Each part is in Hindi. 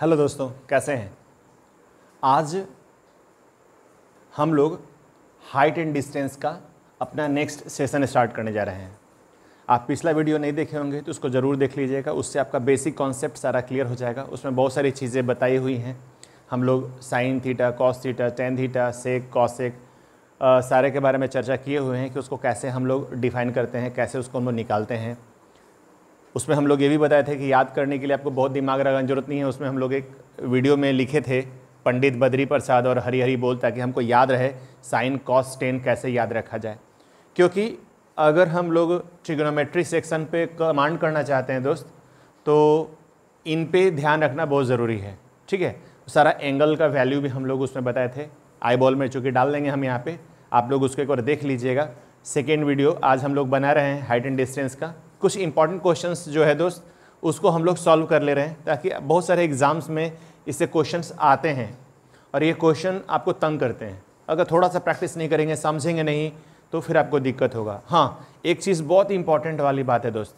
हेलो दोस्तों, कैसे हैं? आज हम लोग हाइट एंड डिस्टेंस का अपना नेक्स्ट सेशन स्टार्ट करने जा रहे हैं। आप पिछला वीडियो नहीं देखे होंगे तो उसको ज़रूर देख लीजिएगा। उससे आपका बेसिक कॉन्सेप्ट सारा क्लियर हो जाएगा। उसमें बहुत सारी चीज़ें बताई हुई हैं। हम लोग sine theta cos theta tan theta sec cosec सारे के बारे में चर्चा किए हुए हैं कि उसको कैसे हम लोग डिफ़ाइन करते हैं, कैसे उसको हम लोग निकालते हैं। उसमें हम लोग ये भी बताए थे कि याद करने के लिए आपको बहुत दिमाग लगाने ज़रूरत नहीं है। उसमें हम लोग एक वीडियो में लिखे थे, पंडित बद्री प्रसाद और हरी हरी बोल, ताकि हमको याद रहे, साइन, कॉस टेन कैसे याद रखा जाए। क्योंकि अगर हम लोग ट्रिग्नोमेट्री सेक्शन पे कमांड करना चाहते हैं दोस्त तो इन पे ध्यान रखना बहुत ज़रूरी है। ठीक है? सारा एंगल का वैल्यू भी हम लोग उसमें बताए थे। आई बॉल में चूँकि डाल देंगे हम यहाँ पे। आप लोग उसको एक बार देख लीजिएगा। सेकेंड वीडियो आज हम लोग बना रहे हैं हाइट एंड डिस्टेंस का। कुछ इंपॉर्टेंट क्वेश्चंस जो है दोस्त, उसको हम लोग सॉल्व कर ले रहे हैं ताकि बहुत सारे एग्ज़ाम्स में इससे क्वेश्चंस आते हैं। और ये क्वेश्चन आपको तंग करते हैं। अगर थोड़ा सा प्रैक्टिस नहीं करेंगे, समझेंगे नहीं तो फिर आपको दिक्कत होगा। हाँ एक चीज़ बहुत इंपॉर्टेंट वाली बात है दोस्त।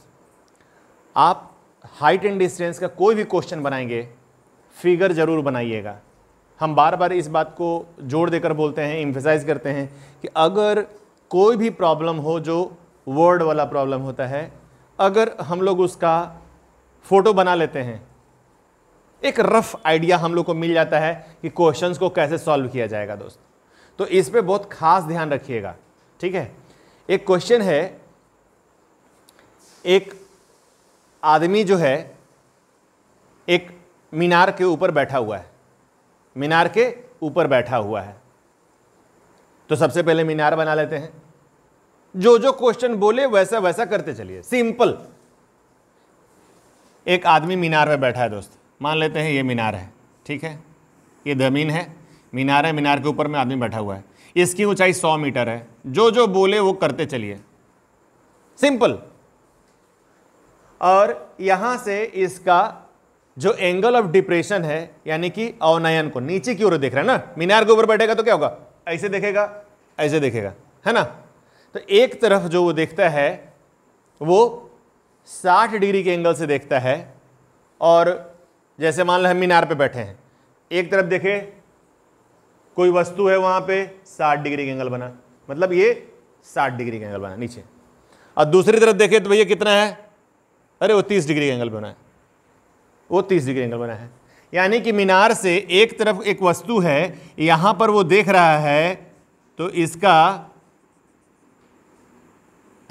आप हाइट एंड डिस्टेंस का कोई भी क्वेश्चन बनाएँगे फिगर ज़रूर बनाइएगा। हम बार बार इस बात को जोड़ देकर बोलते हैं इम्फेसाइज करते हैं कि अगर कोई भी प्रॉब्लम हो जो वर्ड वाला प्रॉब्लम होता है अगर हम लोग उसका फ़ोटो बना लेते हैं, एक रफ आइडिया हम लोग को मिल जाता है कि क्वेश्चंस को कैसे सॉल्व किया जाएगा दोस्त। तो इस पे बहुत खास ध्यान रखिएगा, ठीक है? एक क्वेश्चन है, एक आदमी जो है, एक मीनार के ऊपर बैठा हुआ है, मीनार के ऊपर बैठा हुआ है। तो सबसे पहले मीनार बना लेते हैं। जो जो क्वेश्चन बोले, वैसा वैसा करते चलिए। सिंपल एक आदमी मीनार में बैठा है दोस्त। मान लेते हैं ये मीनार है। ठीक है? ये ज़मीन है। मीनार है, मीनार के ऊपर में आदमी बैठा हुआ है। इसकी ऊंचाई सौ मीटर है। जो जो बोले, वो करते चलिए। सिंपल और यहाँ से इसका जो एंगल ऑफ़ डिप्रेशन है, यानी कि अवनयन को नीचे की ओर देख रहा है ना? मीनार के ऊपर बैठेगा तो क्या होगा? ऐसे देखेगा ऐसे देखेगा। है ना? तो एक तरफ़ जो वो देखता है, वो 60 डिग्री के एंगल से देखता है और जैसे मान लो हम मीनार पे बैठे हैं, एक तरफ़ देखे, कोई वस्तु है वहाँ पे 60 डिग्री का एंगल बना। मतलब ये 60 डिग्री का एंगल बना, नीचे। और दूसरी तरफ़ देखे तो भैया कितना है? अरे वो 30 डिग्री का एंगल बना है। वो 30 डिग्री एंगल बना है। यानी कि मीनार से एक तरफ़ एक वस्तु है, यहाँ पर वो देख रहा है तो इसका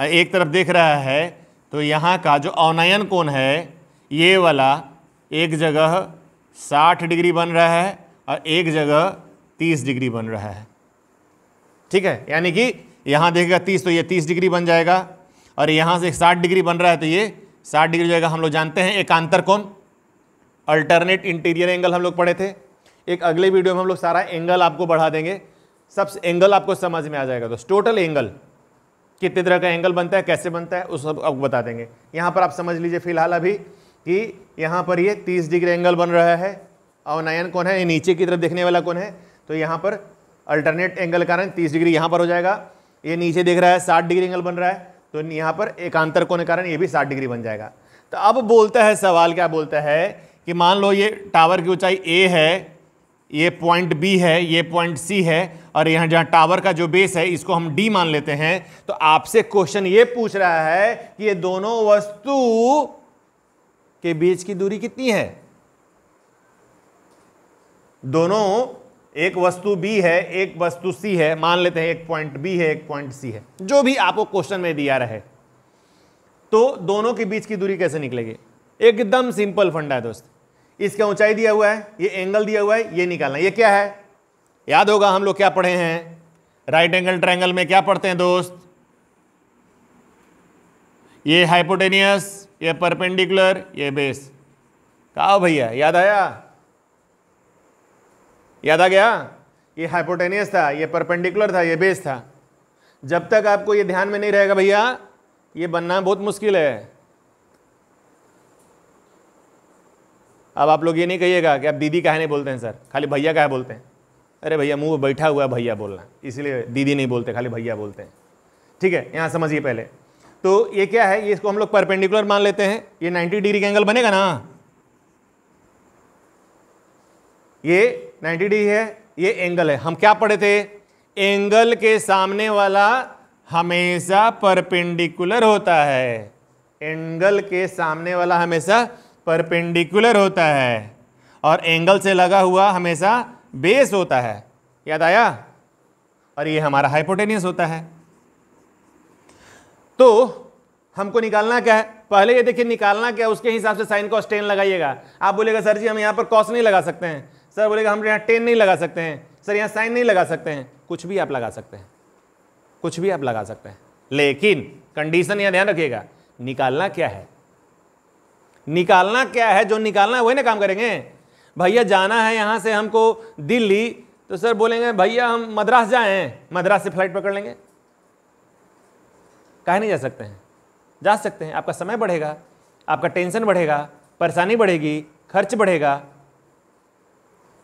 एक तरफ़ देख रहा है तो यहाँ का जो अवनयन कोण है, ये वाला एक जगह 60 डिग्री बन रहा है और एक जगह 30 डिग्री बन रहा है। ठीक है? यानी कि यहाँ देखेगा 30 तो ये 30 डिग्री बन जाएगा और यहाँ से 60 डिग्री बन रहा है तो ये 60 डिग्री जाएगा हम लोग जानते हैं, एकांतर कोण अल्टरनेट इंटीरियर एंगल हम लोग पढ़े थे। एक अगले वीडियो में हम लोग सारा एंगल आपको बढ़ा देंगे। सब एंगल आपको समझ में आ जाएगा तो टोटल एंगल कितने तरह का एंगल बनता है, कैसे बनता है, उस सब आपको बता देंगे। यहाँ पर आप समझ लीजिए फ़िलहाल अभी कि यहाँ पर ये 30 डिग्री एंगल बन रहा है, और नयन कौन है, ये नीचे की तरफ़ देखने वाला कौन है तो यहाँ पर अल्टरनेट एंगल कारण तीस डिग्री यहाँ पर हो जाएगा। ये नीचे देख रहा है, साठ डिग्री एंगल बन रहा है तो यहाँ पर एकांतर कोने कारण ये भी साठ डिग्री बन जाएगा। तो अब बोलता है, सवाल क्या बोलता है कि मान लो ये टावर की ऊंचाई ए है ये पॉइंट बी है, ये पॉइंट सी है, और यहाँ जहाँ टावर का जो बेस है, इसको हम डी मान लेते हैं। तो आपसे क्वेश्चन ये पूछ रहा है कि ये दोनों वस्तु के बीच की दूरी कितनी है? दोनों, एक वस्तु बी है, एक वस्तु सी है, मान लेते हैं एक पॉइंट बी है, एक पॉइंट सी है। जो भी आपको क्वेश्चन में दिया रहे। तो दोनों के बीच की दूरी कैसे निकलेगी? एकदम सिंपल फंडा है दोस्त। इसका ऊंचाई दिया हुआ है, ये एंगल दिया हुआ है, ये निकालना ये क्या है? याद होगा हम लोग क्या पढ़े हैं? राइट एंगल ट्रायंगल में क्या पढ़ते हैं दोस्त? ये हाइपोटेनियस ये परपेंडिकुलर ये बेस कहा भैया? याद आया? याद आ गया? ये हाइपोटेनियस था, ये परपेंडिकुलर था, ये बेस था। जब तक आपको ये ध्यान में नहीं रहेगा भैया, ये बनना बहुत मुश्किल है। अब आप लोग ये नहीं कहिएगा कि आप दीदी काहे नहीं बोलते हैं, सर? खाली भैया काहे बोलते हैं? अरे भैया, मुँह बैठा हुआ है भैया बोलना। इसलिए दीदी नहीं बोलते, खाली भैया बोलते हैं। ठीक है? यहाँ समझिए पहले। तो ये क्या है? ये इसको हम लोग परपेंडिकुलर मान लेते हैं। ये 90 डिग्री का एंगल बनेगा ना? ये 90 डिग्री है, ये एंगल है। हम क्या पढ़े थे? एंगल के सामने वाला हमेशा परपेंडिकुलर होता है। एंगल के सामने वाला हमेशा परपेंडिकुलर होता है और एंगल से लगा हुआ हमेशा बेस होता है। याद आया? और ये हमारा हाइपोटेनियस होता है। तो हमको निकालना क्या है? पहले ये देखिए निकालना क्या है, उसके हिसाब से साइन कॉस टेन लगाइएगा। आप बोलेगा, सर जी, हम यहाँ पर कॉस नहीं लगा सकते हैं। सर बोलेगा, हम यहाँ टेन नहीं लगा सकते हैं। सर, यहाँ साइन नहीं लगा सकते हैं। कुछ भी आप लगा सकते हैं। कुछ भी आप लगा सकते हैं। लेकिन कंडीशन यह ध्यान रखिएगा। निकालना क्या है? निकालना क्या है? जो निकालना है, वही ना काम करेंगे। भैया, जाना है यहाँ से हमको दिल्ली। तो सर बोलेंगे, भैया, हम मद्रास जाए। मद्रास से फ़्लाइट पकड़ लेंगे। कहा नहीं जा सकते हैं। जा सकते हैं। आपका समय बढ़ेगा। आपका टेंशन बढ़ेगा। परेशानी बढ़ेगी। खर्च बढ़ेगा।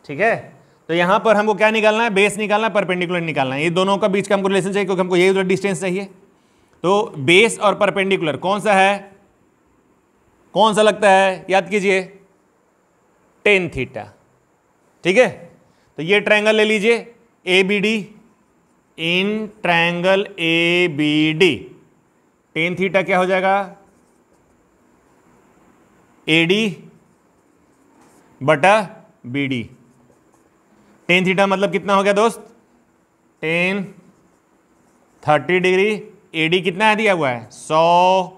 ठीक है? तो यहाँ पर हमको क्या निकालना है? बेस निकालना है परपेंडिकुलर निकालना है। ये दोनों का बीच का हमको रिलेशन चाहिए, क्योंकि हमको यही डिस्टेंस चाहिए। तो बेस और परपेंडिकुलर कौन सा है? कौन सा लगता है? याद कीजिए। Tan theta. ठीक है? तो ये ट्रायंगल ले लीजिए। A B D in triangle A B D tan theta क्या हो जाएगा? ए डी बटा बी डी टेन थीटा मतलब कितना हो गया दोस्त? Tan. Thirty degree. A D कितना दिया हुआ है? सौ।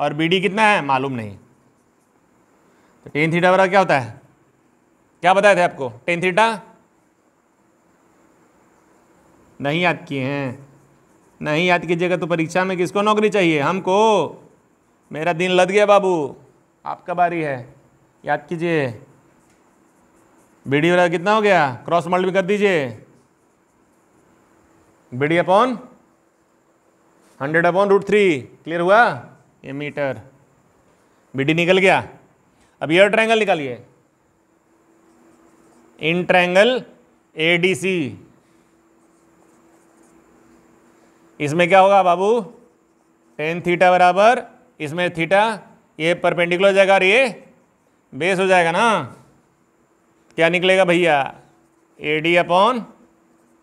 और बी डी कितना है? मालूम नहीं। तो टेन थीटा बराबर क्या होता है? क्या बताए थे आपको? टेन थीटा नहीं याद किए हैं। नहीं याद कीजिएगा तो परीक्षा में किसको नौकरी चाहिए? हमको। मेरा दिन लद गया बाबू। आपका बारी है। याद कीजिए। बी डी वाला कितना हो गया? क्रॉस मल्ट भी कर दीजिए। B D upon hundred upon root three clear हुआ? ये मीटर बी निकल गया। अब ईयर ट्रायंगल निकालिए। इन ट्रायंगल ए डी सी इसमें क्या होगा बाबू? टेन थीटा बराबर, इसमें थीटा ये परपेंडिकुलर हो जाएगा ये बेस हो जाएगा ना। क्या निकलेगा भैया? A D upon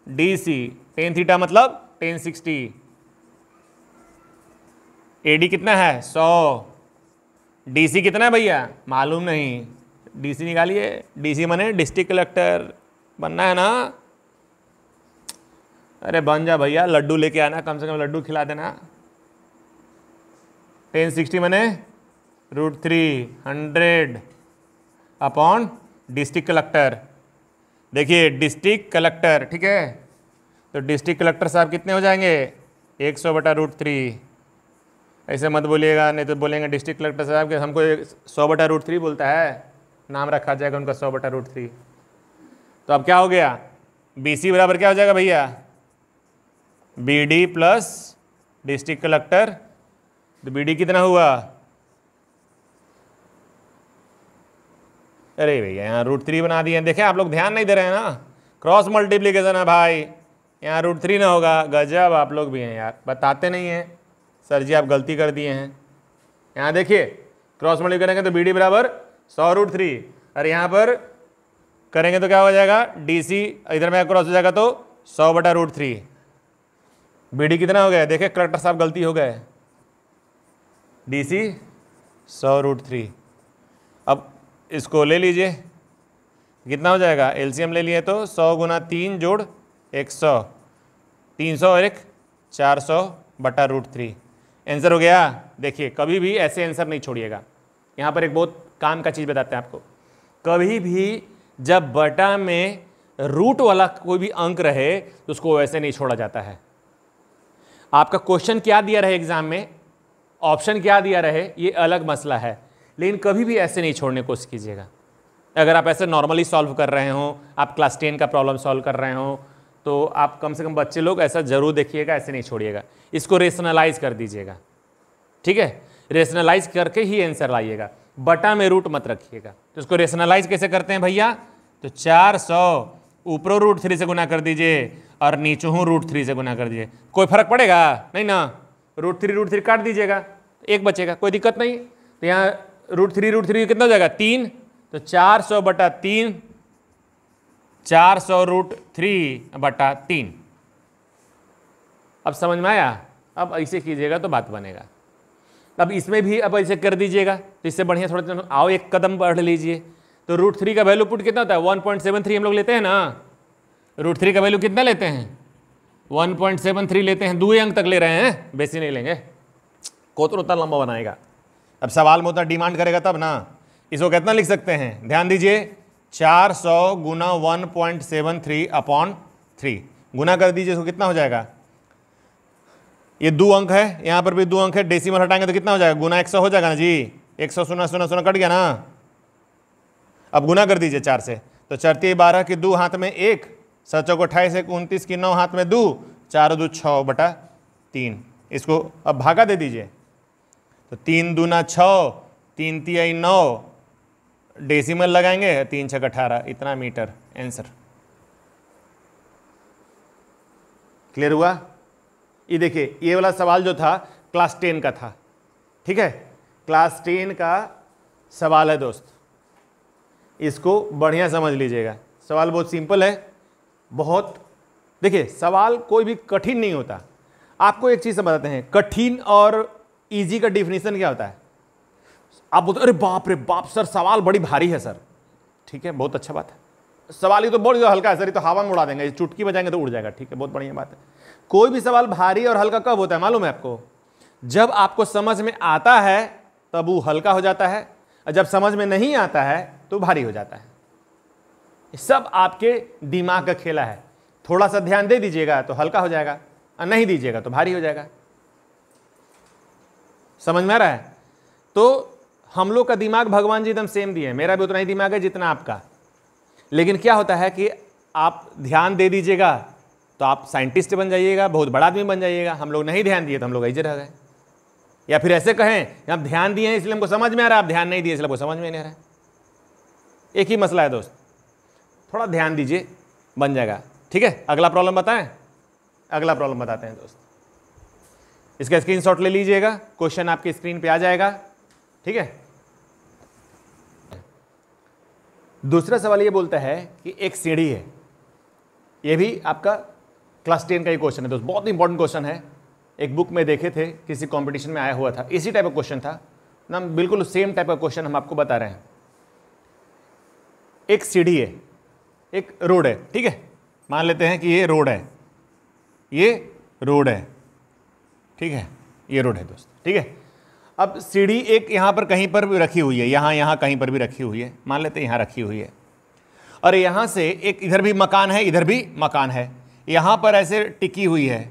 D C tan theta मतलब टेन सिक्सटी ए डी कितना है? सौ। डी सी कितना है भैया? मालूम नहीं। डी सी निकालिए। डी सी मने डिस्ट्रिक्ट कलेक्टर बनना है ना? अरे बन जा भैया, लड्डू लेके आना, कम से कम लड्डू खिला देना। टेन सिक्सटी मने root three hundred upon district collector देखिए डिस्ट्रिक्ट कलेक्टर ठीक है? तो डिस्ट्रिक्ट कलेक्टर साहब कितने हो जाएँगे? एक सौ बटा रूट थ्री ऐसे मत बोलिएगा, नहीं तो बोलेंगे डिस्ट्रिक्ट कलेक्टर साहब के हमको सौ बटा रूट थ्री बोलता है। नाम रखा जाएगा उनका सौ बटा रूट थ्री तो अब क्या हो गया? बी सी बराबर क्या हो जाएगा भैया? B D plus district collector तो बी डी कितना हुआ? अरे भैया, यहाँ रूट थ्री बना दिए देखें, आप लोग ध्यान नहीं दे रहे हैं ना? क्रॉस मल्टीप्लीकेशन है भाई। यहाँ रूट थ्री ना होगा। गजब, आप लोग भी हैं यार। बताते नहीं हैं। सर जी, आप गलती कर दिए हैं। यहाँ देखिए क्रॉस मल्टी करेंगे तो बी डी बराबर सौ रूट थ्री और यहाँ पर करेंगे तो क्या हो जाएगा? डी सी इधर में क्रॉस हो जाएगा तो सौ बटा रूट थ्री बी डी कितना हो गया? देखिए कलेक्टर साहब गलती हो गए। डी सी सौ रूट थ्री अब इसको ले लीजिए। कितना हो जाएगा? एलसीएम ले लिए तो सौ गुना तीन जोड़ एक सौ। तीन सौ और एक, चार सौ बटा रूट थ्री आंसर हो गया? देखिए, कभी भी ऐसे आंसर नहीं छोड़िएगा। यहाँ पर एक बहुत काम का चीज़ बताते हैं आपको। कभी भी जब बटा में रूट वाला कोई भी अंक रहे तो उसको वैसे नहीं छोड़ा जाता है। आपका क्वेश्चन क्या दिया रहे एग्ज़ाम में? ऑप्शन क्या दिया रहे? ये अलग मसला है। लेकिन कभी भी ऐसे नहीं छोड़ने की कोशिश कीजिएगा। अगर आप ऐसे नॉर्मली सॉल्व कर रहे हो, आप क्लास टेन का प्रॉब्लम सॉल्व कर रहे हो तो आप कम से कम बच्चे लोग ऐसा ज़रूर देखिएगा, ऐसे नहीं छोड़िएगा। इसको रेशनलाइज कर दीजिएगा। ठीक है? रेशनलाइज करके ही आंसर लाइएगा। बटा में रूट मत रखिएगा। तो इसको रेशनलाइज कैसे करते हैं भैया? तो चार सौ, ऊपरों रूट थ्री से गुना कर दीजिए और नीचों रूट थ्री से गुना कर दीजिए। कोई फ़र्क पड़ेगा? नहीं ना? रूट थ्री रूट थ्री काट दीजिएगा। एक बचेगा, कोई दिक्कत नहीं। तो यहाँ रूट थ्री रूट थ्री कितना हो जाएगा? तीन। तो चार सौ बटा तीन चार सौ रूट थ्री बटा तीन। अब समझ में आया? अब ऐसे कीजिएगा तो बात बनेगा। अब इसमें भी अब ऐसे कर दीजिएगा तो इससे बढ़िया थोड़ा आओ, एक कदम बढ़ लीजिए। तो रूट थ्री का वैल्यू पुट कितना होता है? वन पॉइंट सेवन थ्री हम लोग लेते हैं ना? रूट थ्री का वैल्यू कितना लेते हैं? वन पॉइंट सेवन थ्री लेते हैं। दो अंक तक ले रहे हैं, बेसी नहीं लेंगे। कोतरो उतना लंबा बनाएगा। अब सवाल में उतना डिमांड करेगा तब ना। इसको कितना लिख सकते हैं? ध्यान दीजिए। चार सौ गुना one point seven three upon three. गुना कर दीजिए, इसको कितना हो जाएगा? ये दो अंक है, यहाँ पर भी दो अंक है डेसिमल हटाएँगे तो कितना हो जाएगा? गुना एक सौ हो जाएगा ना जी? एक सौ सुना सुना सुना, कट गया ना? अब गुना कर दीजिए चार से। तो चरती बारह की दो हाथ में एक, सचों को अट्ठाईस, एक उनतीस की नौ हाथ में दो, चार दो छः बटा तीन। इसको अब भागा दे दीजिए। तो तीन दूना छः, तीन तिहाई नौ डेसिमल लगाएँगे, तीन छः अठारह, इतना मीटर आंसर क्लियर हुआ? ये देखिए, ये वाला सवाल जो था क्लास टेन का था। ठीक है? क्लास टेन का सवाल है दोस्त। इसको बढ़िया समझ लीजिएगा। सवाल बहुत सिंपल है। बहुत, देखिए, सवाल कोई भी कठिन नहीं होता। आपको एक चीज़ समझाते हैं, कठिन और इजी का डिफिनीशन क्या होता है? आप बोलते अरे बाप रे बाप सर सवाल बड़ी भारी है सर. ठीक है बहुत अच्छा बात है। सवाल ही तो बहुत हल्का है सर ये तो हवा में उड़ा देंगे चुटकी बजाएँगे तो उड़ जाएगा ठीक है बहुत बढ़िया बात है। कोई भी सवाल भारी और हल्का कब होता है मालूम है आपको? जब आपको समझ में आता है तब वो हल्का हो जाता है और जब समझ में नहीं आता है तो भारी हो जाता है। सब आपके दिमाग का खेला है। थोड़ा सा ध्यान दे दीजिएगा तो हल्का हो जाएगा और नहीं दीजिएगा तो भारी हो जाएगा। समझ में आ रहा है? तो हम लोग का दिमाग भगवान जी एकदम सेम दिए मेरा भी उतना ही दिमाग है जितना आपका। लेकिन क्या होता है कि आप ध्यान दे दीजिएगा तो आप साइंटिस्ट बन जाइएगा, बहुत बड़ा आदमी बन जाइएगा। हम लोग नहीं ध्यान दिए तो हम लोग ऐसे रह गए। या फिर ऐसे कहें, आप ध्यान दिए हैं इसलिए हमको समझ में आ रहा है, आप ध्यान नहीं दिए इसलिए हमको समझ में नहीं आ रहा है। एक ही मसला है दोस्त। थोड़ा ध्यान दीजिए, बन जाएगा। ठीक है? अगला प्रॉब्लम बताएँ? अगला प्रॉब्लम बताते हैं दोस्त। इसका स्क्रीनशॉट ले लीजिएगा। क्वेश्चन आपकी स्क्रीन पे आ जाएगा। ठीक है? दूसरा सवाल ये बोलता है कि एक सीढ़ी है। ये भी आपका क्लास टेन का ही क्वेश्चन है दोस्त बहुत इंपॉर्टेंट क्वेश्चन है। एक बुक में देखे थे, किसी कंपटीशन में आया हुआ था। इसी टाइप का क्वेश्चन था। ना, बिल्कुल सेम टाइप का क्वेश्चन हम आपको बता रहे हैं। एक सीढ़ी है, एक रोड है, ठीक है? मान लेते हैं कि ये रोड है। ये रोड है, ठीक है? ये रोड है, दोस्त, ठीक है? अब सीढ़ी एक यहाँ पर कहीं पर भी रखी हुई है, यहाँ यहाँ कहीं पर भी रखी हुई है। मान लेते यहाँ रखी हुई है। और यहाँ से एक इधर भी मकान है, इधर भी मकान है। यहाँ पर ऐसे टिकी हुई है।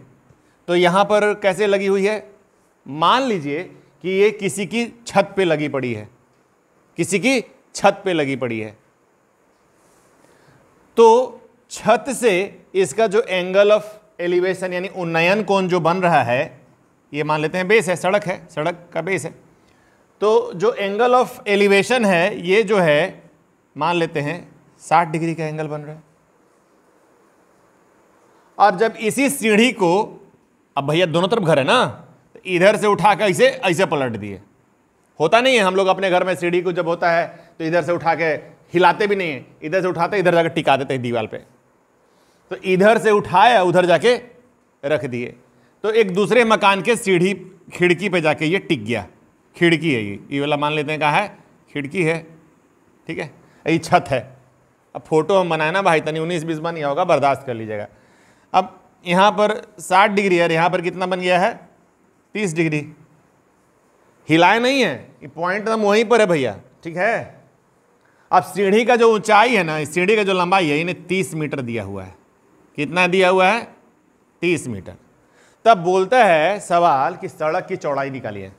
तो यहाँ पर कैसे लगी हुई है? मान लीजिए कि ये किसी की छत पे लगी पड़ी है। किसी की छत पे लगी पड़ी है। तो छत से इसका जो एंगल ऑफ़ एलिवेशन यानी उन्नयन कोण जो बन रहा है ये मान लेते हैं बेस है, सड़क है, सड़क का बेस है। तो जो एंगल ऑफ़ एलिवेशन है, ये जो है, मान लेते हैं, साठ डिग्री का एंगल बन रहा है। और जब इसी सीढ़ी को, अब भैया दोनों तरफ़ घर है ना तो इधर से उठा कर ऐसे ऐसे पलट दिए। होता नहीं है, हम लोग अपने घर में सीढ़ी को जब होता है तो इधर से उठा के हिलाते भी नहीं है। इधर से उठाते, इधर जाकर टिका देते हैं दीवार पे। तो इधर से उठाया, उधर जाके रख दिए। तो एक दूसरे मकान के सीढ़ी खिड़की पे जाके ये टिक गया। खिड़की है ये। ये वाला मान लेते हैं कहा है? खिड़की है। ठीक है? ये छत है। अब फ़ोटो हम बनाए ना भाई, तनी उन्नीस बीस बन गया होगा, बर्दाश्त कर लीजिएगा। अब यहाँ पर साठ डिग्री है यहाँ पर कितना बन गया है? तीस डिग्री। हिलाए नहीं है। ये पॉइंट तो वहीं पर है भैया। ठीक है? अब सीढ़ी का जो ऊंचाई है ना सीढ़ी का जो लंबाई है, इन्हें तीस मीटर दिया हुआ है। कितना दिया हुआ है? तीस मीटर। तब बोलता है, सवाल कि सड़क की चौड़ाई निकालिए।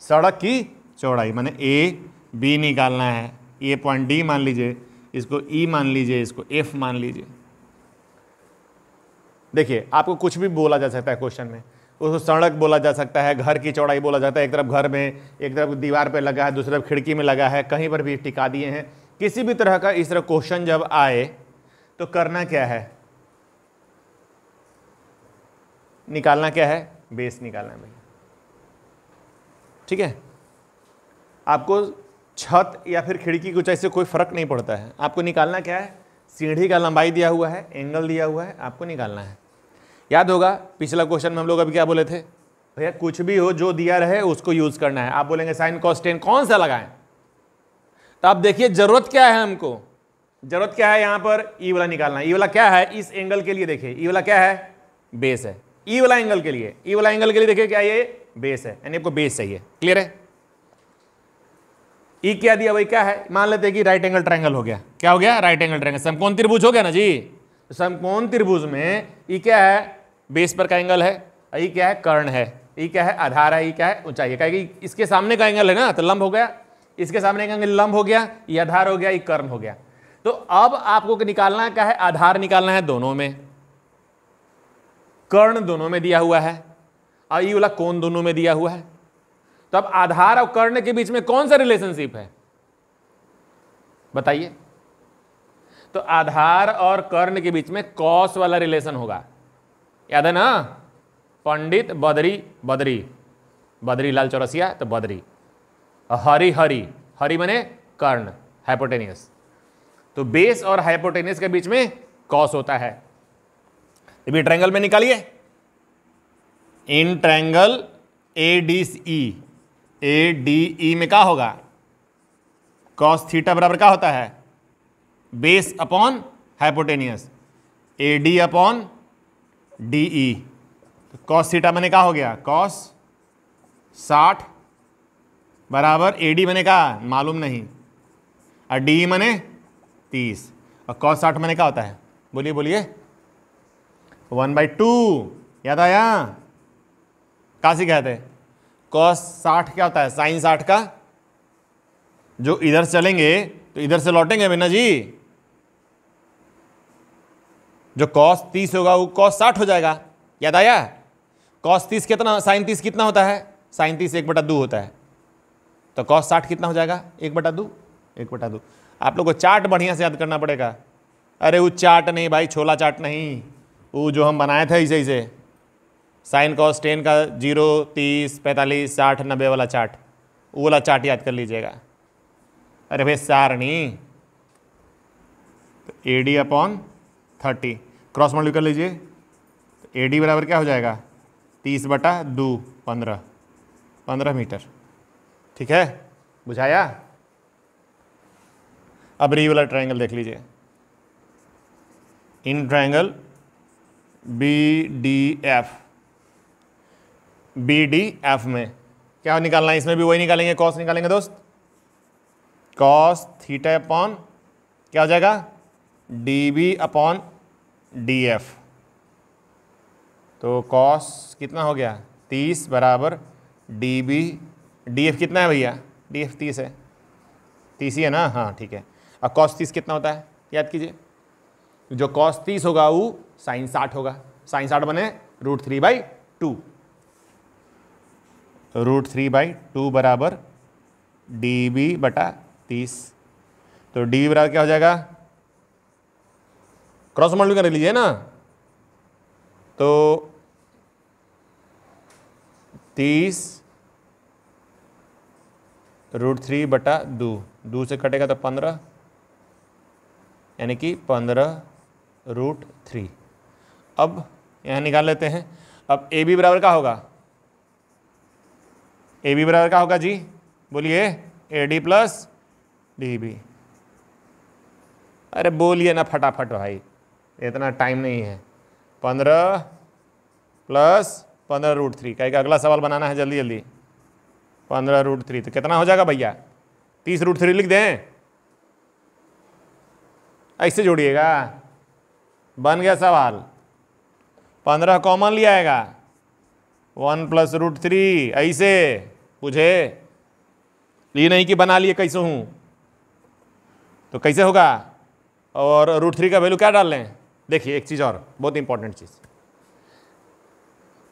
सड़क की चौड़ाई, माने ए बी निकालना है। ए पॉइंट डी मान लीजिए, इसको ई e मान लीजिए, इसको एफ़ मान लीजिए। देखिए, आपको कुछ भी बोला जा सकता है क्वेश्चन में। उसको सड़क बोला जा सकता है, घर की चौड़ाई बोला जाता है, एक तरफ़ घर में, एक तरफ़ दीवार पे लगा है, दूसरी तरफ़ खिड़की में लगा है, कहीं पर भी टिका दिए हैं। किसी भी तरह का इस तरह क्वेश्चन जब आए तो करना क्या है? निकालना क्या है? बेस निकालना है भैया ठीक है? आपको छत या फिर खिड़की कुछ ऐसे कोई फ़र्क नहीं पड़ता है। आपको निकालना क्या है? सीढ़ी का लंबाई दिया हुआ है एंगल दिया हुआ है, आपको निकालना है। याद होगा, पिछला क्वेश्चन में हम लोग अभी क्या बोले थे? भैया, कुछ भी हो, जो दिया रहे, उसको यूज़ करना है। आप बोलेंगे, साइन कॉस टेन कौन सा लगाएँ? तो आप देखिए, ज़रूरत क्या है हमको? ज़रूरत क्या है यहाँ पर? ई वाला निकालना ई वाला क्या है? इस एंगल के लिए देखिए। ई वाला क्या है? बेस है। ई वाला एंगल के लिए ई वाला एंगल के लिए देखिए क्या ये बेस है। यानी आपको बेस चाहिए। क्लियर है? ई क्या दिया भाई? क्या है? मान लेते हैं कि राइट एंगल ट्रायंगल हो गया। क्या हो गया? राइट एंगल ट्रायंगल समकोण त्रिभुज हो गया ना जी? समकोण त्रिभुज में ई क्या है? बेस पर का एंगल है। ई क्या है? कर्ण है। ई क्या है? आधार है। ई क्या है? ऊंचाई है। क्या इसके सामने का एंगल है ना तो लंब हो गया। इसके सामने का एंगल लंब हो गया। ये आधार हो गया। ये कर्ण हो गया। तो अब आपको निकालना क्या है? आधार निकालना है दोनों में। कर्ण दोनों में दिया हुआ है और ये वाला कोण दोनों में दिया हुआ है। तो अब आधार और कर्ण के बीच में कौन सा रिलेशनशिप है? बताइए। तो आधार और कर्ण के बीच में कॉस वाला रिलेशन होगा। याद है ना? पंडित, बदरी बदरी। बदरी लाल चौरसिया तो बदरी। हरी हरी। हरी बने कर्ण हाइपोटेनियस तो बेस और हाइपोटेनियस के बीच में कॉस होता है। भी ट्रायंगल में निकालिए। In triangle A D E A D E में क्या होगा? कॉस थीटा बराबर क्या होता है? Base upon hypotenuse A D upon D E cos theta मैंने क्या हो गया? कॉस साठ बराबर ए डी मैंने कहा मालूम नहीं। और डी मैंने तीस। और कॉस साठ मैंने क्या होता है? बोलिए बोलिए। वन बाई टू, याद आया? से कहते कॉस साठ क्या होता है? साइन साठ का? जो इधर चलेंगे तो इधर से लौटेंगे बिना जी। जो कॉस तीस होगा, वो कॉस साठ हो जाएगा। याद आया? कॉस तीस कितना साइन तीस कितना होता है? साइन तीस एक बटा दो होता है। तो कॉस साठ कितना हो जाएगा? एक बटा दो, एक बटा दो। आप लोग को चार्ट बढ़िया से याद करना पड़ेगा। अरे वो चार्ट नहीं भाई, छोला चाट नहीं। वो जो हम बनाए थे ऐसे ऐसे साइन कॉस टेन का ज़ीरो, तीस, पैंतालीस, साठ, नब्बे वाला चार्ट। वो वाला चार्ट याद कर लीजिएगा। अरे भाई सारणी तो A D upon thirty cross multi कर लीजिए। तो ए डी बराबर क्या हो जाएगा? तीस बटा दो, पंद्रह। पंद्रह मीटर। ठीक है? बुझाया? अब री वाला ट्रायंगल देख लीजिए। In triangle B D F B D F में क्या निकालना है? इसमें भी वही निकालेंगे कॉस निकालेंगे दोस्त। कॉस थीटा अपॉन क्या हो जाएगा? D B upon D F तो कॉस कितना हो गया? तीस बराबर डी बी डी एफ़ कितना है भैया? डी एफ़ तीस है। तीस ही है ना? हाँ ठीक है। अब कॉस तीस कितना होता है? याद कीजिए। जो कॉस तीस होगा वो साइन साठ होगा। साइन साठ बने root three by two root three by two बराबर डी बी बटा तीस। तो डी बी बराबर क्या हो जाएगा? क्रॉस मल्टी कर लीजिए ना। तो तीस रूट थ्री बटा दो। दो से कटेगा तो पंद्रह, यानी कि पंद्रह रूट थ्री। अब यहाँ निकाल लेते हैं। अब ए बी बराबर क्या होगा? ए बी बराबर क्या होगा जी? बोलिए, A D plus D B. अरे बोलिए ना फटाफट भाई, इतना टाइम नहीं है। पंद्रह प्लस पंद्रह रूट थ्री कहेगा अगला सवाल बनाना है जल्दी जल्दी। पंद्रह रूट थ्री तो कितना हो जाएगा भैया? तीस रूट थ्री लिख दें। ऐसे जोड़िएगा। बन गया सवाल। पंद्रह कॉमन लिया आएगा। वन प्लस रूट थ्री, ऐसे। बुझे? ये नहीं कि बना लिए, कैसे हूँ? तो कैसे होगा? और रूट थ्री का वैल्यू क्या डाल लें? देखिए, एक चीज़ और, बहुत इंपॉर्टेंट चीज़।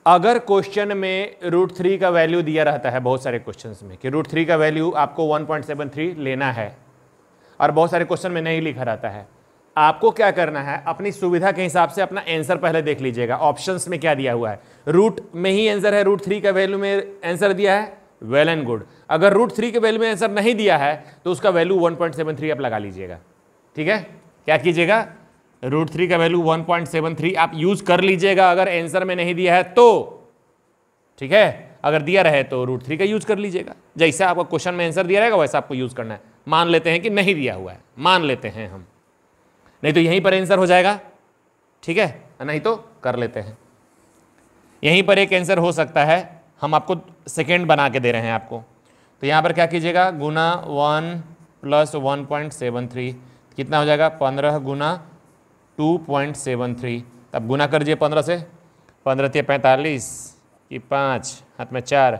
अगर क्वेश्चन में रूट थ्री का वैल्यू दिया रहता है बहुत सारे क्वेश्चंस में, कि रूट थ्री का वैल्यू आपको 1.73 लेना है, और बहुत सारे क्वेश्चन में नहीं लिखा रहता है आपको क्या करना है, अपनी सुविधा के हिसाब से अपना आंसर पहले देख लीजिएगा। ऑप्शंस में क्या दिया हुआ है? रूट में ही आंसर है रूट थ्री का वैल्यू में आंसर दिया है? वेल एंड गुड अगर रूट थ्री के वैल्यू में आंसर नहीं दिया है तो उसका वैल्यू 1.73 आप लगा लीजिएगा। ठीक है? क्या कीजिएगा? रूट थ्री का value one point seven three आप यूज़ कर लीजिएगा, अगर आंसर में नहीं दिया है तो। ठीक है? अगर दिया रहे तो रूट थ्री का यूज़ कर लीजिएगा। जैसे आपको क्वेश्चन में आंसर दिया रहेगा, वैसा आपको यूज़ करना है। मान लेते हैं कि नहीं दिया हुआ है। मान लेते हैं हम। नहीं तो यहीं पर आंसर हो जाएगा। ठीक है? नहीं तो कर लेते हैं। यहीं पर एक आंसर हो सकता है। हम आपको सेकेंड बना के दे रहे हैं आपको। तो यहाँ पर क्या कीजिएगा? गुना one plus one point seven three. कितना हो जाएगा? पंद्रह गुना टू पॉइंट सेवन थ्री। अब गुना कर दिए पंद्रह से। पंद्रह थे पैंतालीस की पाँच, हाथ में चार।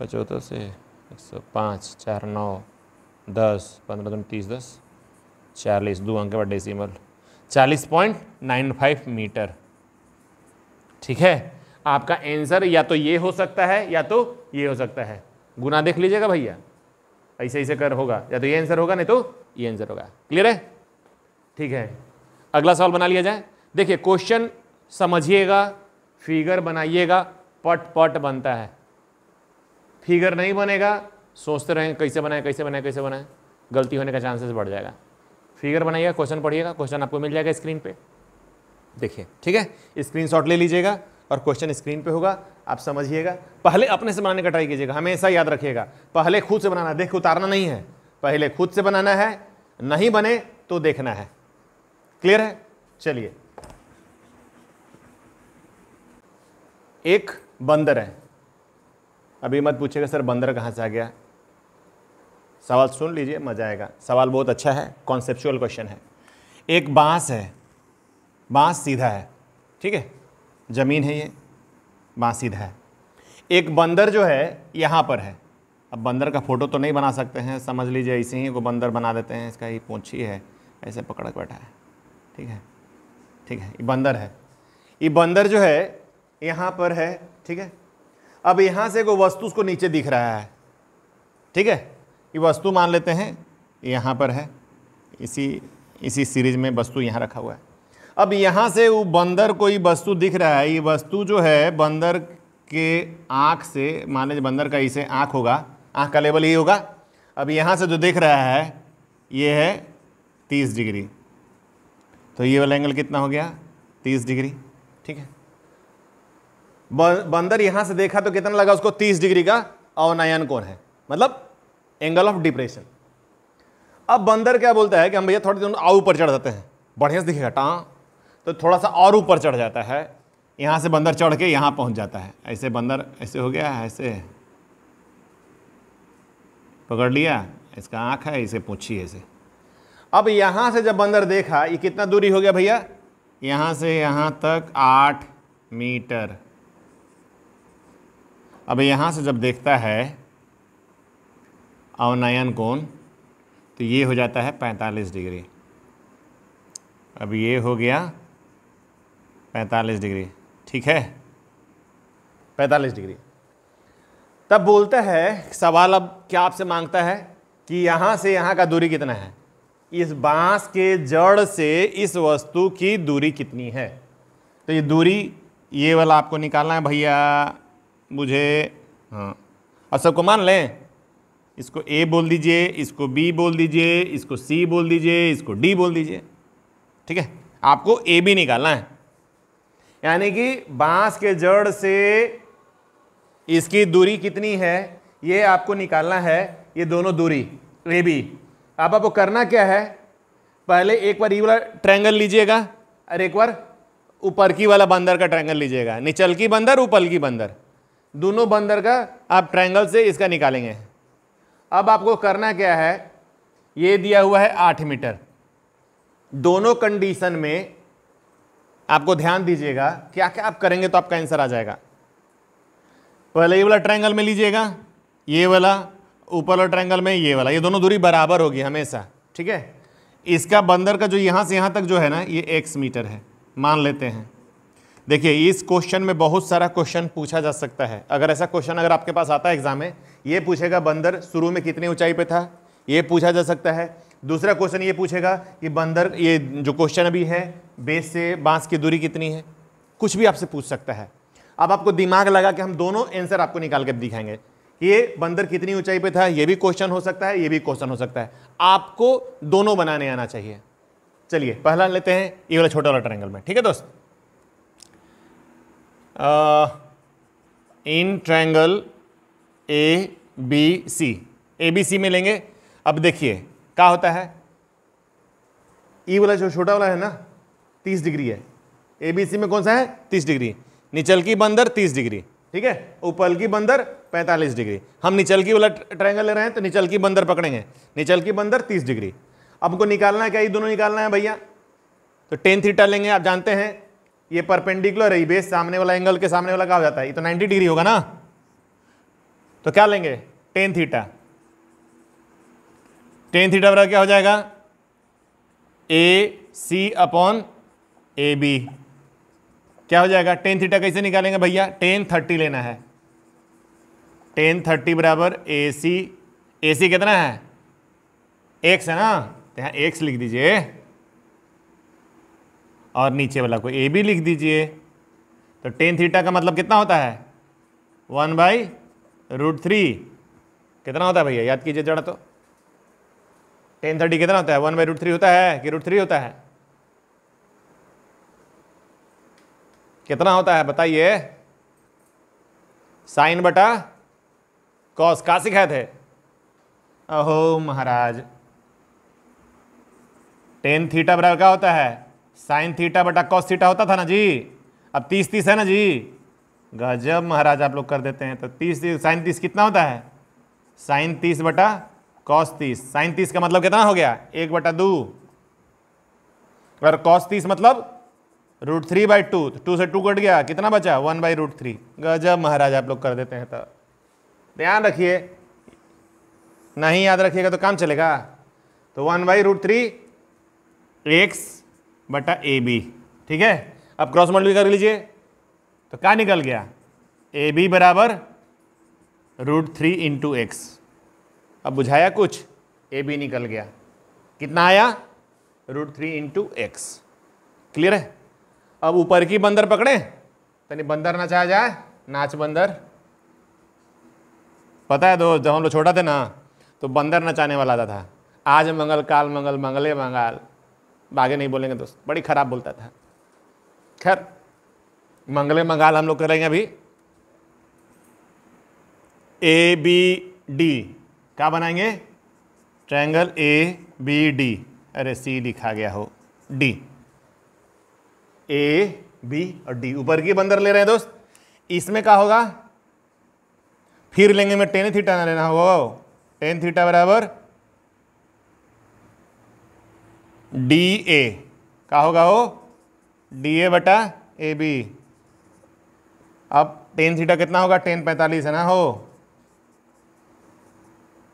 पचहत्तर से एक सौ पाँच, चार नौ, दस, पंद्रह दून तीस, दस, चालीस, दो अंक बाद डेसिमल चालीस पॉइंट नाइन फाइव मीटर। ठीक है? आपका आंसर या तो ये हो सकता है, या तो ये हो सकता है। गुना देख लीजिएगा भैया। ऐसे ऐसे कर होगा। या तो ये आंसर होगा, नहीं तो ये आंसर होगा। क्लियर है? ठीक है। अगला सवाल बना लिया जाए। देखिए क्वेश्चन समझिएगा फिगर बनाइएगा पट पट बनता है। फिगर नहीं बनेगा, सोचते रहें कैसे बनाए कैसे बनाए कैसे बनाए, गलती होने का चांसेस बढ़ जाएगा। फिगर बनाइएगा क्वेश्चन पढ़िएगा क्वेश्चन आपको मिल जाएगा स्क्रीन पे। देखिए, ठीक है? स्क्रीनशॉट ले लीजिएगा और क्वेश्चन स्क्रीन पे होगा, आप समझिएगा। पहले अपने से बनाने का ट्राई कीजिएगा, हमेशा याद रखिएगा। पहले खुद से बनाना देख, उतारना नहीं है। पहले खुद से बनाना है, नहीं बने तो देखना है। क्लियर है? चलिए। एक बंदर है। अभी मत पूछेगा सर, बंदर कहाँ से आ गया? सवाल सुन लीजिए, मज़ा आएगा। सवाल बहुत अच्छा है कॉन्सेप्चुअल क्वेश्चन है। एक बाँस है, बाँस सीधा है, ठीक है? ज़मीन है ये, बाँस सीधा है। एक बंदर जो है, यहाँ पर है। अब बंदर का फ़ोटो तो नहीं बना सकते हैं, समझ लीजिए ऐसे ही को बंदर बना देते हैं, इसका ये पूंछी है, ऐसे पकड़ बैठा है, ठीक है? ठीक है, ये बंदर है। ये बंदर जो है, यहाँ पर है, ठीक है? अब यहाँ से कोई वस्तु उसको नीचे दिख रहा है। ठीक है? ये वस्तु मान लेते हैं यहाँ पर है। इसी इसी सीरीज़ में वस्तु यहाँ रखा हुआ है। अब यहाँ से वो बंदर कोई वस्तु दिख रहा है, ये वस्तु जो है बंदर के आँख से, मान लीजिए बंदर का इसे आँख होगा, आँख का लेवल ये होगा। अब यहाँ से जो दिख रहा है, ये है तीस डिग्री। तो ये वाला एंगल कितना हो गया? तीस डिग्री। ठीक है? बंदर यहाँ से देखा तो कितना लगा उसको तीस डिग्री का अवनयन कोण है? मतलब एंगल ऑफ़ डिप्रेशन अब बंदर क्या बोलता है कि हम भैया थोड़ी देर और ऊपर चढ़ जाते हैं। बढ़िया से दिखेगा, टाँ। तो थोड़ा सा और ऊपर चढ़ जाता है। यहाँ से बंदर चढ़ के यहाँ पहुँच जाता है। ऐसे बंदर, ऐसे हो गया, ऐसे। पकड़ लिया, इसका आँख है, इसे पूछी ऐसे अब यहाँ से जब बंदर देखा, ये कितना दूरी हो गया भैया? यहाँ से यहाँ तक आठ मीटर। अब यहाँ से जब देखता है अवनयन कोण तो ये हो जाता है 45 डिग्री। अब ये हो गया 45 डिग्री। ठीक है? 45 डिग्री। तब बोलता है, सवाल अब क्या आपसे माँगता है कि यहाँ से यहाँ का दूरी कितना है? इस बाँस के जड़ से इस वस्तु की दूरी कितनी है? तो ये दूरी, ये वाला आपको निकालना है, भैया। मुझे हाँ। और सबको मान लें। इसको ए बोल दीजिए इसको बी बोल दीजिए इसको सी बोल दीजिए इसको डी बोल दीजिए। ठीक है? आपको ए बी निकालना है। यानी कि बाँस के जड़ से इसकी दूरी कितनी है ये आपको निकालना है ये दोनों दूरी ए बी अब आपको करना क्या है? पहले एक बार ये वाला ट्रैंगल लीजिएगा और एक बार ऊपर की वाला बंदर का ट्रैंगल लीजिएगा। निचल की बंदर ऊपर की बंदर। दोनों बंदर का आप ट्रायंगल से इसका निकालेंगे। अब आपको करना क्या है? ये दिया हुआ है आठ मीटर। दोनों कंडीशन में आपको ध्यान दीजिएगा क्या क्या आप करेंगे तो आपका आंसर आ जाएगा। पहले ये वाला ट्रायंगल में लीजिएगा, ये वाला, ऊपर वाला ट्रायंगल में ये वाला। ये दोनों दूरी बराबर होगी हमेशा, ठीक है? इसका बंदर का जो यहाँ से यहाँ तक जो है ना, ये एक्स मीटर है, मान लेते हैं। देखिए, इस क्वेश्चन में बहुत सारा क्वेश्चन पूछा जा सकता है। अगर ऐसा क्वेश्चन अगर आपके पास आता है एग्ज़ाम में, ये पूछेगा बंदर, शुरू में कितनी ऊंचाई पे था? ये पूछा जा सकता है। दूसरा क्वेश्चन ये पूछेगा कि बंदर, ये जो क्वेश्चन अभी है बेस से बाँस की दूरी कितनी है? कुछ भी आपसे पूछ सकता है। अब आपको दिमाग लगा कि हम दोनों आंसर आपको निकाल कर दिखाएँगे ये बंदर कितनी ऊंचाई पे था, ये भी क्वेश्चन हो सकता है, ये भी क्वेश्चन हो सकता है। आपको दोनों बनाने आना चाहिए। चलिए, पहला लेते हैं, ये वाला छोटा वाला ट्रायंगल में, ठीक है दोस्त? In triangle A, B, C. A, B, C में लेंगे। अब देखिए क्या होता है? ई वाला जो छोटा वाला है ना, तीस डिग्री है। ए, बी, सी में कौन सा है? तीस डिग्री। निचल की बंदर तीस डिग्री। ठीक है? ऊपर की बंदर पैंतालीस डिग्री। हम निचल की वाला ट्रायंगल ले रहे हैं तो निचल की बंदर पकड़ेंगे। निचल की बंदर तीस डिग्री। अब हमको निकालना है क्या? ये दोनों निकालना है, भैया। तो टेन थीटा लेंगे, आप जानते हैं। ये परपेंडिकुलर है बेस सामने वाला एंगल के सामने वाला क्या हो जाता है? ये तो 90 डिग्री होगा ना? तो क्या लेंगे? टेन थीटा टेन थीटा बराबर क्या हो जाएगा? ए सी अपॉन ए बी क्या हो जाएगा? टेन थीटा कैसे निकालेंगे भैया? टेन थर्टी लेना है। टेन थर्टी बराबर ए सी ए सी कितना है? एक्स है ना? तो यहाँ एक्स लिख दीजिए। और नीचे वाला को ए बी लिख दीजिए। तो टेन थीटा का मतलब कितना होता है? One by root three. कितना होता है भैया? याद कीजिए जरा तो। टेन थर्टी कितना होता है? वन बाई रूट थ्री होता है कि रूट थ्री होता है? कितना होता है बताइए? साइन बटा कॉस का सिखाए थे? अहो महाराज। टेन थीटा बराबर क्या होता है? साइन थीटा बटा कॉस थीटा होता था ना जी? अब तीस तीस है ना जी? गजब महाराज आप लोग कर देते हैं तो तीस तीस, साइन तीस कितना होता है? साइन तीस बटा कॉस तीस। साइन तीस का मतलब कितना हो गया? एक बटा दो। और कॉस तीस मतलब root three by two two से टू कट गया, कितना बचा? One by root three. गजब महाराज आप लोग कर देते हैं तो। ध्यान रखिए। नहीं याद रखिएगा तो काम चलेगा। तो one by root three, X बटा ए बी, ठीक है? अब क्रॉस मल्टी कर लीजिए। तो क्या निकल गया? ए बी बराबर रूट थ्री इंटू एक्स। अब बुझाया कुछ? ए बी निकल गया। कितना आया? Root three into X. Clear है? अब ऊपर की बंदर पकड़े। तनी बंदर नचाया जाए नाच बंदर। पता है दोस्त, जब हम लोग छोटा थे ना तो बंदर नचाने वाला आता था। आज मंगल, काल मंगल, मंगले मंगाल। आगे नहीं बोलेंगे दोस्त। बड़ी खराब बोलता था। खैर, मंगले मंगाल हम लोग करेंगे अभी। ए बी डी क्या बनाएँगे? ट्रायंगल ए बी डी अरे सी लिखा गया हो। डी ए बी और डी ऊपर की बंदर ले रहे हैं दोस्त। इसमें क्या होगा? फिर लेंगे, मैं टेन थीटा ना लेना हो। टेन थीटा बराबर डी ए क्या होगा वो डी ए बटा ए बी अब टेन थीटा कितना होगा? टेन पैंतालीस है ना हो?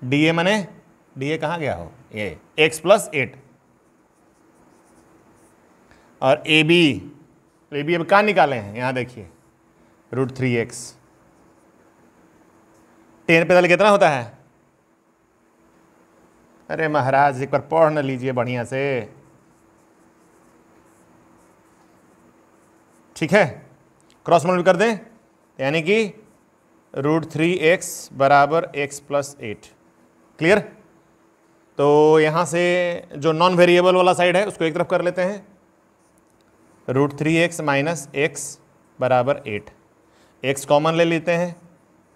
डी ए मने? डी ए कहाँ गया हो? ये एक्स प्लस एट और ए बी ए बी अब कहाँ निकाले हैं? यहाँ देखिए। रूट थ्री एक्स टेन पैंतालीस कितना होता है? अरे महाराज, एक बार पढ़ न लीजिए बढ़िया से। ठीक है? क्रॉस मल्टी कर दें। यानी कि रूट थ्री एक्स बराबर एक्स प्लस एट। क्लियर? तो यहाँ से जो नॉन वेरिएबल वाला साइड है, उसको एक तरफ़ कर लेते हैं। Root three X minus X बराबर एट। एक्स कॉमन ले लेते हैं।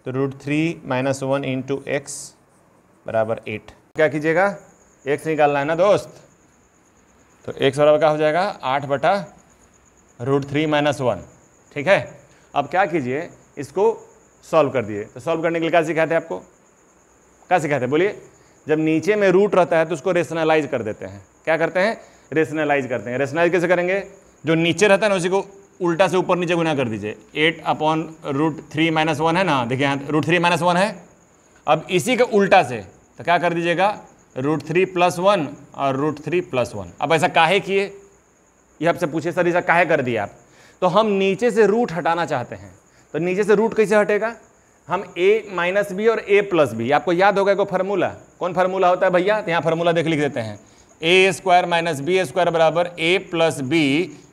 तो root three minus one into X बराबर एट। क्या कीजिएगा? एक्स निकालना है ना दोस्त? तो एक्स बराबर क्या हो जाएगा, आठ बटा रूट थ्री माइनस वन ठीक है? अब क्या कीजिए, इसको सॉल्व कर दिए। तो सॉल्व करने के लिए क्या सिखाते हैं आपको? क्या सिखाते हैं? बोलिए, जब नीचे में रूट रहता है तो उसको रेशनलाइज कर देते हैं। क्या करते हैं? रेशनलाइज करते हैं। रेशनलाइज कैसे करेंगे? जो नीचे रहता है ना, उसी को उल्टा से ऊपर नीचे गुना कर दीजिए। Eight upon root three minus one है ना? देखिए यहाँ रूट थ्री माइनस वन है। अब इसी के उल्टा से तो क्या कर दीजिएगा? रूट थ्री प्लस वन और रूट थ्री प्लस वन अब ऐसा काहे किए? ये आपसे पूछे सर, ऐसा काहे कर दिया आप? तो हम नीचे से रूट हटाना चाहते हैं। तो नीचे से रूट कैसे हटेगा? हम a माइनस बी और a प्लस बी आपको याद होगा को फार्मूला कौन फार्मूला होता है भैया? तो यहाँ फार्मूला देख लिख देते हैं। A square minus B square बराबर A plus B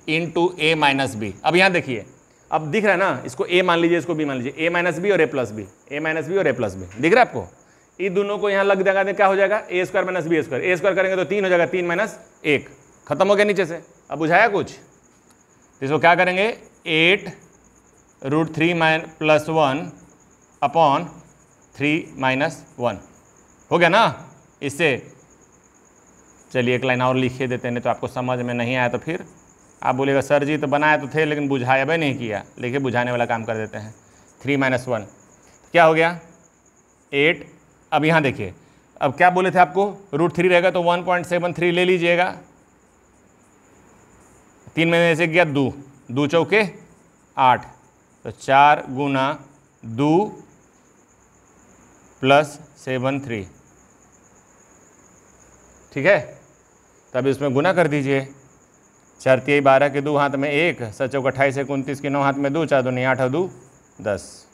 into A minus B अब यहाँ देखिए। अब दिख रहा है ना? इसको ए मान लीजिए, इसको बी मान लीजिए। ए माइनस बी और A plus B A minus B और ए प्लस बी दिख रहा है आपको? इन दोनों को यहाँ लग जाएगा तो क्या हो जाएगा? A square minus B square A square करेंगे तो तीन हो जाएगा, तीन माइनस एक। खत्म हो गया नीचे से। अब बुझाया कुछ? तो इसको क्या करेंगे? Eight root three minus plus one upon three minus one हो गया ना? इससे चलिए एक लाइन और लिखे देते नहीं तो आपको समझ में नहीं आया तो फिर आप बोलेगा सर जी तो बनाए तो थे, लेकिन बुझाया भी नहीं किया। लेकिन बुझाने वाला काम कर देते हैं। थ्री माइनस वन क्या हो गया? एट अब यहाँ देखिए, अब क्या बोले थे आपको? रूट थ्री रहेगा तो वन पॉइंट सेवन थ्री ले लीजिएगा। तीन महीने से गया दो दो चौके आठ तो चार गुना दो प्लस सेवन थ्री ठीक है? तब इसमें गुना कर दीजिए। चार तिहाई बारह के दो हाथ में एक सचौक अट्ठाईस एक उनतीस के नौ हाथ में दो, चार दो नहीं आठ और दो, दस।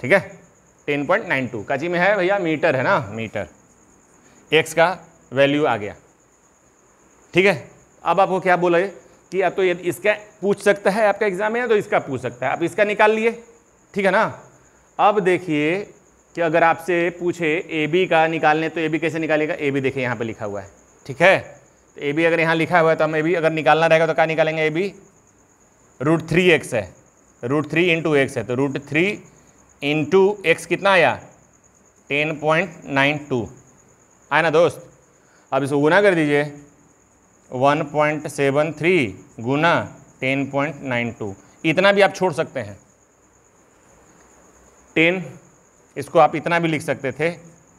ठीक है? Ten point nine two. काची में है भैया? मीटर है ना? मीटर। एक्स का वैल्यू आ गया। ठीक है? अब आपको क्या बोला है कि आप तो ये इसका पूछ सकता है आपका एग्ज़ाम में तो इसका पूछ सकता है? आप इसका निकाल लिए। ठीक है ना? अब देखिए कि अगर आपसे पूछे ए बी का निकालने तो ए बी कैसे निकालेगा? ए बी देखिए यहाँ पे लिखा हुआ है। ठीक है? तो ए बी अगर यहाँ लिखा हुआ है तो हम ए बी अगर निकालना रहेगा तो क्या निकालेंगे A B root three X है। रूट थ्री इंटू एक्स है। तो रूट थ्री इंटू एक्स कितना आया? टेन पॉइंट नाइन टू आया ना दोस्त? अब इसको गुना कर दीजिए। वन पॉइंट सेवन थ्री गुना टेन पॉइंट नाइन टू इतना भी आप छोड़ सकते हैं। टेन इसको आप इतना भी लिख सकते थे।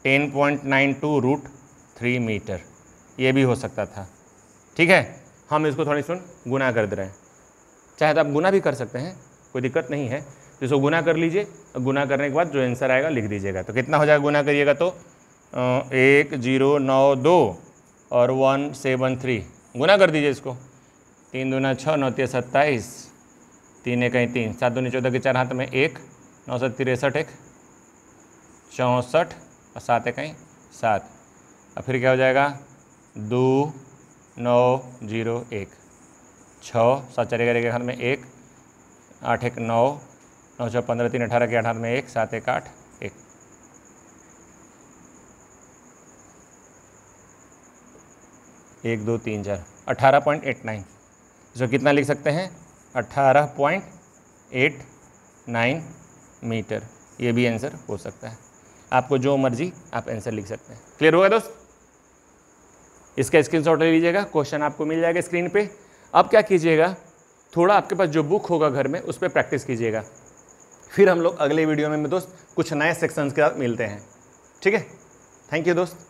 Ten point nine two root three metre ये भी हो सकता था। ठीक है? हम इसको थोड़ी सुन गुना कर दे रहे हैं। चाहे तो आप गुना भी कर सकते हैं, कोई दिक्कत नहीं है। तो इसको गुना कर लीजिए। गुना करने के बाद जो आंसर आएगा लिख दीजिएगा। तो कितना हो जाएगा गुना करिएगा तो? एक, ज़ीरो, नौ, दो और वन, सेवन, थ्री। गुना कर दीजिए इसको। तीन दूना छः, नौ, तीन, सत्ताईस। तीन, एक तीन। सात दूनी चौदह के चार हाथ में एक, नौ सौ तिरसठ, एक, चौंसठ और सात, एक सात। और फिर क्या हो जाएगा? दो, नौ, ज़ीरो, एक। छः, सात, चार ग्यारह के में एक, आठ, एक, नौ नौ छः पंद्रह तीन अठारह के हाथ में एक, सात एक आठ, एक। एक, दो, तीन, चार। अठारह पॉइंट एट नाइन। इसको कितना लिख सकते हैं? अठारह पॉइंट एट नाइन मीटर। ये भी आंसर हो सकता है। आपको जो मर्ज़ी, आप आंसर लिख सकते हैं। क्लियर होगा दोस्त? इसका स्क्रीन ले लीजिएगा। क्वेश्चन आपको मिल जाएगा स्क्रीन पे। अब क्या कीजिएगा? थोड़ा आपके पास जो बुक होगा घर में, उस पर प्रैक्टिस कीजिएगा। फिर हम लोग अगले वीडियो में दोस्त कुछ नए सेक्शंस के साथ मिलते हैं। ठीक है? थैंक यू दोस्त।